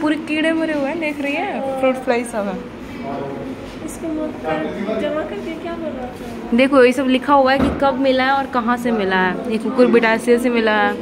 पूरे कीड़े मरे हुए हैं देख रही है? फ्रूट फ्लाई सब है। कर देखो ये सब लिखा हुआ है कि कब मिला है और कहाँ से मिला है। ये कुकुर बिटासिया से मिला है।